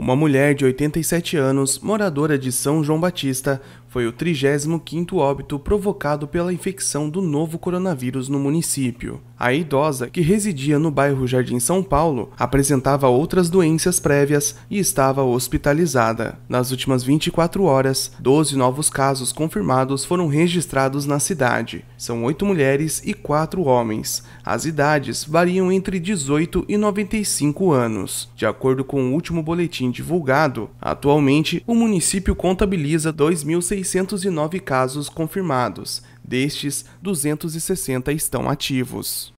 Uma mulher de 87 anos, moradora de São João Batista, foi o 35º óbito provocado pela infecção do novo coronavírus no município. A idosa, que residia no bairro Jardim São Paulo, apresentava outras doenças prévias e estava hospitalizada. Nas últimas 24 horas, 12 novos casos confirmados foram registrados na cidade. São 8 mulheres e 4 homens. As idades variam entre 18 e 95 anos. De acordo com o último boletim divulgado, atualmente o município contabiliza 2.600 609 casos confirmados, destes, 260 estão ativos.